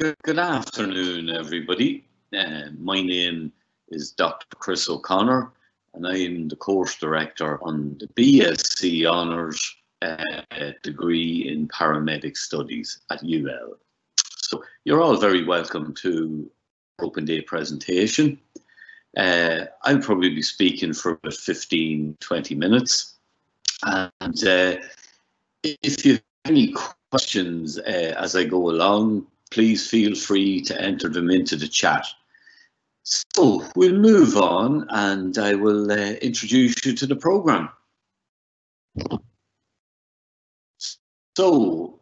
Good, good afternoon, everybody. Uh, my name is Dr. Chris O'Connor, and I am the course director on the BSc Honours uh, degree in paramedic studies at UL. So you're all very welcome to Open Day presentation. Uh, I'll probably be speaking for about 15, 20 minutes. And uh, if you have any questions uh, as I go along, please feel free to enter them into the chat. So we'll move on and I will uh, introduce you to the programme. So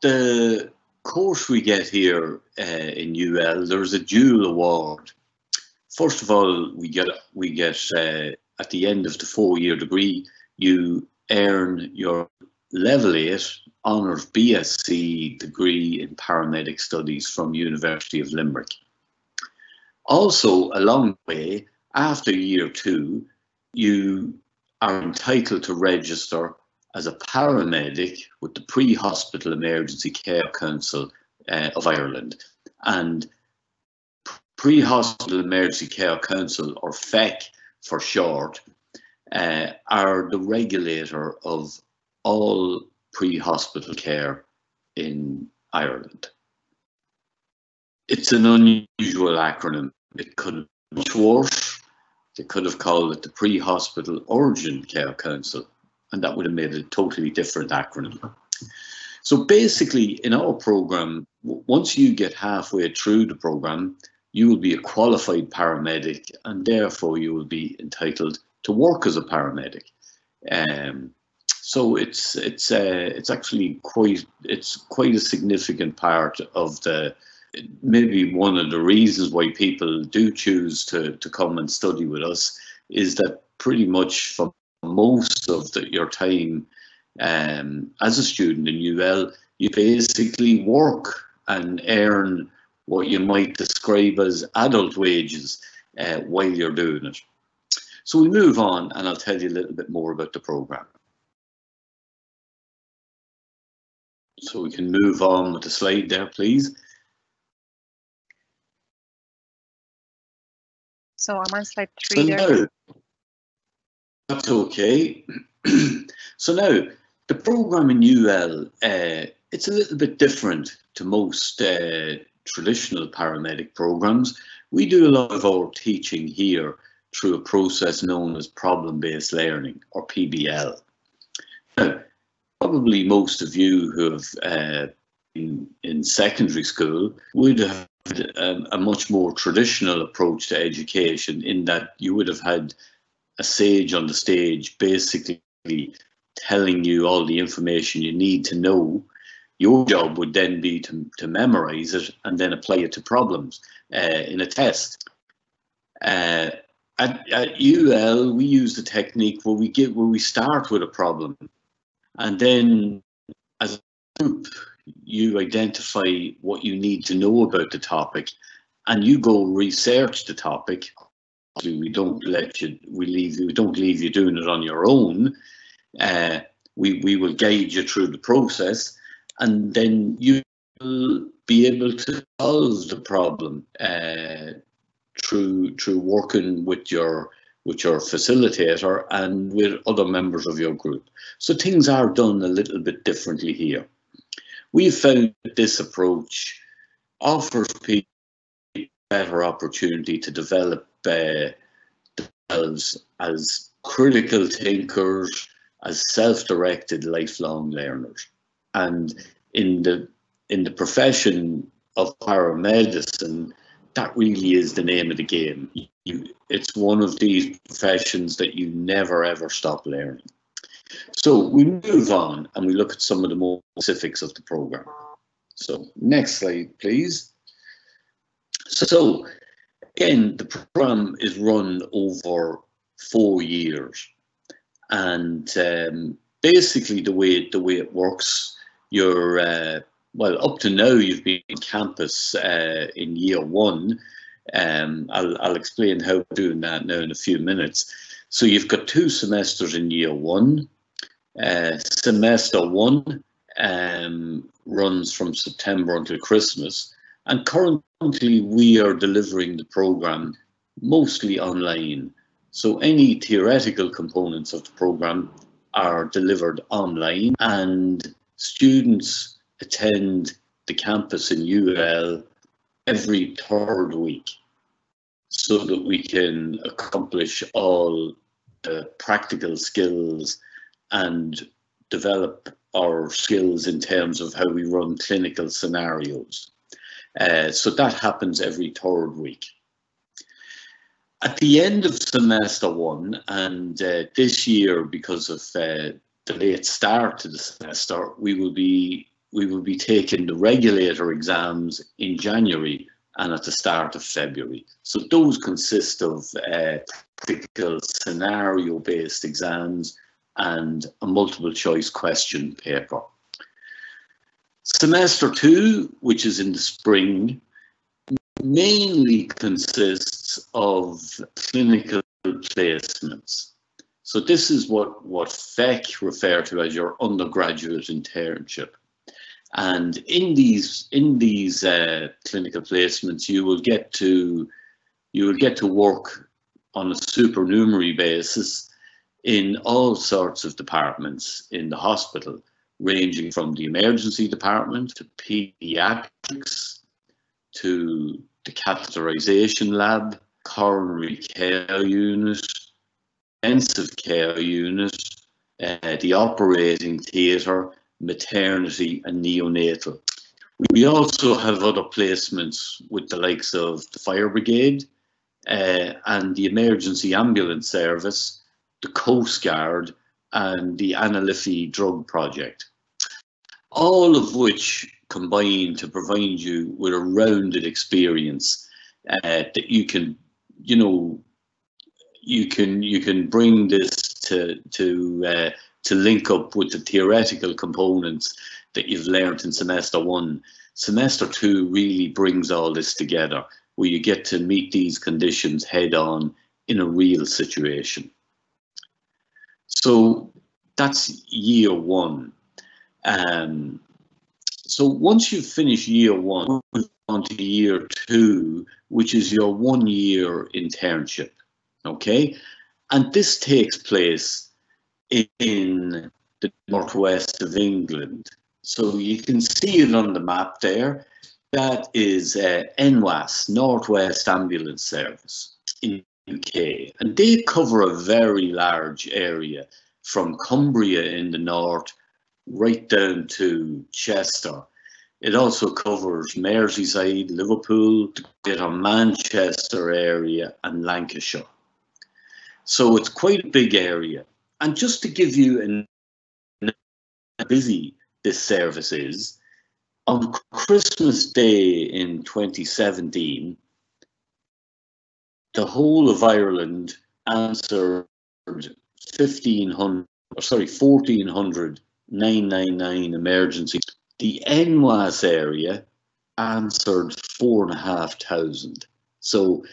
the course we get here uh, in UL, there's a dual award. First of all, we get we get uh, at the end of the four-year degree, you earn your level eight honours BSc degree in paramedic studies from University of Limerick. Also, along the way, after year two, you are entitled to register as a paramedic with the Pre-Hospital Emergency Care Council uh, of Ireland. And Pre-Hospital Emergency Care Council, or PHECC for short, uh, are the regulator of all pre-hospital care in Ireland. It's an unusual acronym. It could have been. They could have called it the Pre-Hospital Urgent Care Council, and that would have made a totally different acronym. So basically, in our program, once you get halfway through the program, you will be a qualified paramedic, and therefore you will be entitled to work as a paramedic. Um, so it's it's uh, it's actually quite it's quite a significant part of the maybe one of the reasons why people do choose to to come and study with us is that pretty much for most of the, your time um, as a student in UL, you basically work and earn what you might describe as adult wages uh, while you're doing it. So we move on and I'll tell you a little bit more about the programme. So we can move on with the slide there, please. So I'm on slide three so there. Now, that's okay. so now, the program in UL, uh, it's a little bit different to most uh, traditional paramedic programs. We do a lot of our teaching here through a process known as problem-based learning, or PBL. Now, probably most of you who have uh, been in secondary school would have had um, a much more traditional approach to education in that you would have had a sage on the stage basically telling you all the information you need to know. Your job would then be to, to memorize it and then apply it to problems uh, in a test. Uh, at, at UL, we use the technique where we get where we start with a problem and then as a group, you identify what you need to know about the topic and you go research the topic. We don't let you, we leave we don't leave you doing it on your own. Uh, we, we will guide you through the process and then you will be able to solve the problem uh, through through working with your with your facilitator and with other members of your group. So things are done a little bit differently here. We've found that this approach offers people better opportunity to develop uh, themselves as critical thinkers, as self-directed lifelong learners. And in the in the profession of paramedicine, that really is the name of the game. You, it's one of these professions that you never ever stop learning. So we move on and we look at some of the more specifics of the program. So next slide, please. So again, the program is run over four years, and um, basically the way the way it works, you're uh, well, up to now, you've been in campus uh, in year one. Um, I'll, I'll explain how we're doing that now in a few minutes. So you've got two semesters in year one. Uh, semester one um, runs from September until Christmas, And currently we are delivering the program mostly online. So any theoretical components of the program are delivered online and students attend the campus in UL every third week so that we can accomplish all the practical skills and develop our skills in terms of how we run clinical scenarios. Uh, so that happens every third week. At the end of semester one, and uh, this year, because of uh, the late start to the semester, we will be we will be taking the regulator exams in January and at the start of February. So those consist of uh, practical scenario-based exams and a multiple choice question paper. Semester two, which is in the spring, mainly consists of clinical placements. So this is what, what PHECC refer to as your undergraduate internship. And in these in these uh, clinical placements, you will get to you will get to work on a supernumerary basis in all sorts of departments in the hospital, ranging from the emergency department to pediatrics to the catheterization lab, coronary care unit, intensive care unit, uh, the operating theatre, maternity and neonatal. We also have other placements with the likes of the fire brigade uh, and the emergency ambulance service, the Coast Guard and the Anna drug project. All of which combine to provide you with a rounded experience uh, that you can, you know, you can you can bring this to to uh, to link up with the theoretical components that you've learned in semester one. Semester two really brings all this together where you get to meet these conditions head on in a real situation. So that's year one. Um, so once you finish year one, on to year two, which is your one year internship. Okay. And this takes place in the northwest of England. So you can see it on the map there. That is uh, NWAS, Northwest Ambulance Service in UK. And they cover a very large area from Cumbria in the north right down to Chester. It also covers Merseyside, Liverpool, the Manchester area and Lancashire. So it's quite a big area. And just to give you an busy this service is, on Christmas Day in 2017, the whole of Ireland answered 1500, or sorry, 1400 999 emergency. The NWAS area answered four and a half thousand. So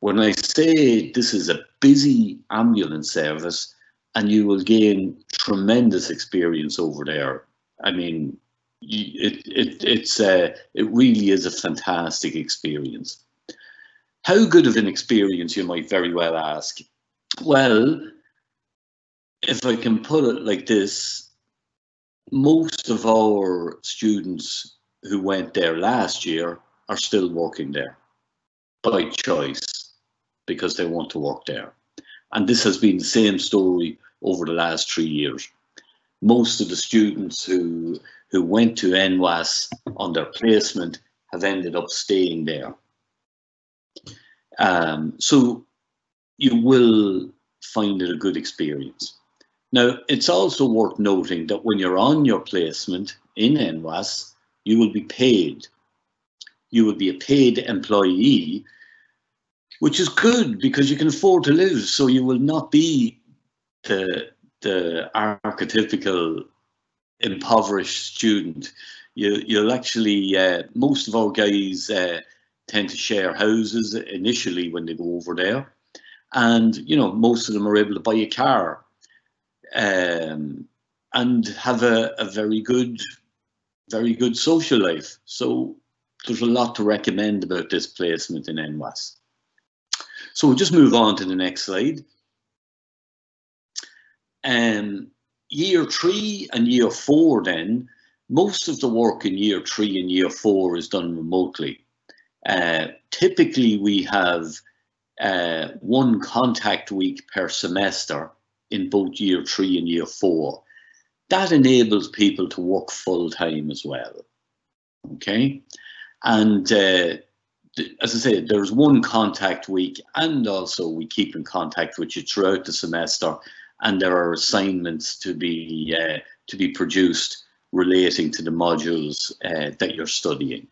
when I say this is a busy ambulance service, and you will gain tremendous experience over there. I mean, it it it's uh, it really is a fantastic experience. How good of an experience, you might very well ask. Well, if I can put it like this, most of our students who went there last year are still working there by choice because they want to work there. And this has been the same story over the last three years. Most of the students who who went to NWAS on their placement have ended up staying there. Um, so you will find it a good experience. Now, it's also worth noting that when you're on your placement in NWAS, you will be paid. You will be a paid employee, which is good because you can afford to live. So you will not be the the archetypical impoverished student. You you'll actually uh, most of our guys uh, tend to share houses initially when they go over there, and you know most of them are able to buy a car, um, and have a, a very good, very good social life. So there's a lot to recommend about this placement in NWAS. So we'll just move on to the next slide. Um, year three and year four then, most of the work in year three and year four is done remotely. Uh, typically we have uh, one contact week per semester in both year three and year four. That enables people to work full time as well. Okay, and uh, as I say, there's one contact week, and also we keep in contact with you throughout the semester, and there are assignments to be uh, to be produced relating to the modules uh, that you're studying.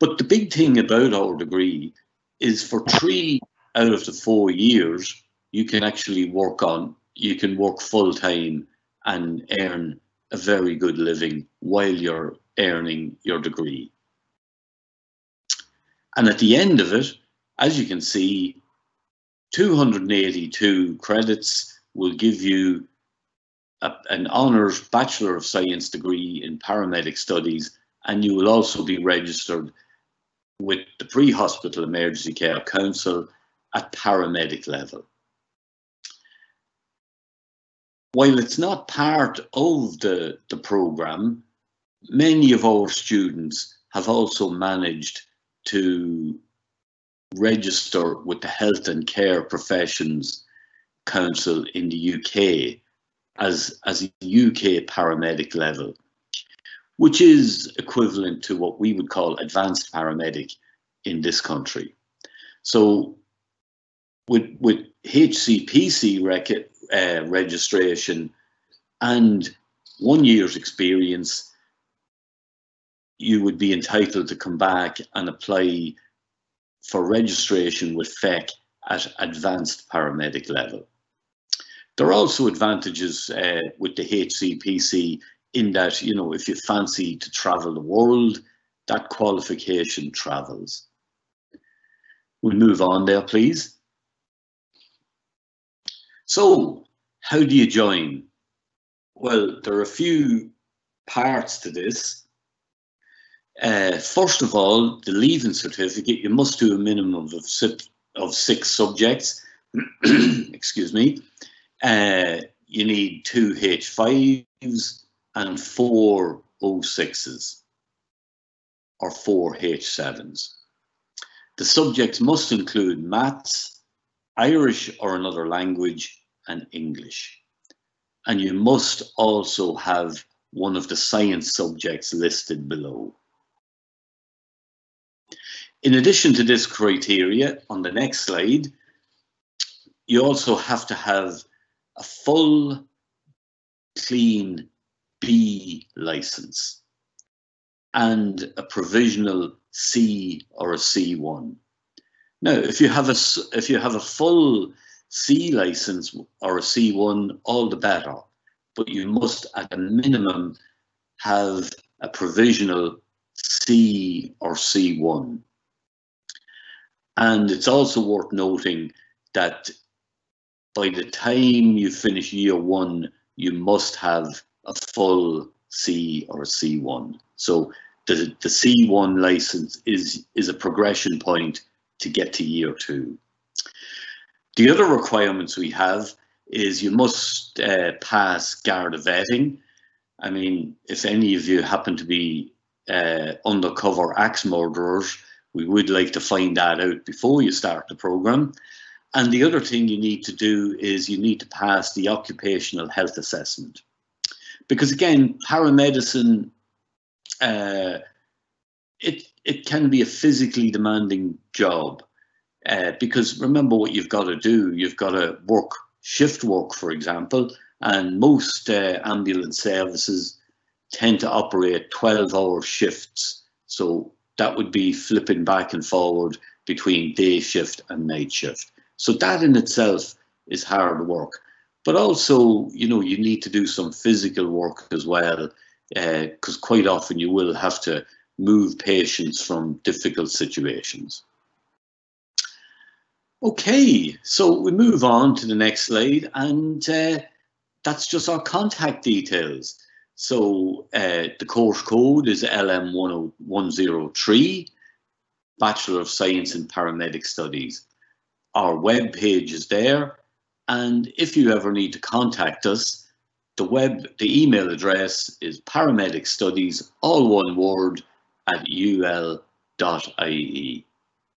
But the big thing about our degree is for three out of the four years, you can actually work on, you can work full time and earn a very good living while you're earning your degree. And at the end of it, as you can see, 282 credits will give you a, an honours Bachelor of Science degree in paramedic studies, and you will also be registered with the Pre-Hospital Emergency Care Council at paramedic level. While it's not part of the, the programme, many of our students have also managed to register with the Health and Care Professions Council in the UK as, as a UK paramedic level, which is equivalent to what we would call advanced paramedic in this country. So with, with HCPC rec uh, registration and one year's experience, you would be entitled to come back and apply for registration with PHECC at advanced paramedic level. There are also advantages uh, with the HCPC in that, you know, if you fancy to travel the world, that qualification travels. We'll move on there, please. So, how do you join? Well, there are a few parts to this. Uh, first of all, the leaving certificate, you must do a minimum of, of six subjects. Excuse me. Uh, you need two H5s and four O6s or four H7s. The subjects must include maths, Irish or another language, and English. And you must also have one of the science subjects listed below. In addition to this criteria, on the next slide, you also have to have a full, clean B license and a provisional C or a C1. Now, if you have a if you have a full C license or a C1, all the better, but you must at a minimum have a provisional C or C1. And it's also worth noting that by the time you finish year one, you must have a full C or a C1. So the, the C1 license is, is a progression point to get to year two. The other requirements we have is you must uh, pass Garda vetting. I mean, if any of you happen to be uh, undercover axe murderers, we would like to find that out before you start the program. And the other thing you need to do is you need to pass the occupational health assessment. Because again, paramedicine, uh, it, it can be a physically demanding job. Uh, because remember what you've got to do. You've got to work shift work, for example, and most uh, ambulance services tend to operate 12 hour shifts. So that would be flipping back and forward between day shift and night shift. So that in itself is hard work. But also, you know, you need to do some physical work as well, because uh, quite often you will have to move patients from difficult situations. Okay, so we move on to the next slide, and uh, that's just our contact details. So uh, the course code is LM103, Bachelor of Science in Paramedic Studies. Our web page is there, and if you ever need to contact us, the web, the email address is paramedic studies, all one word, at ul.ie.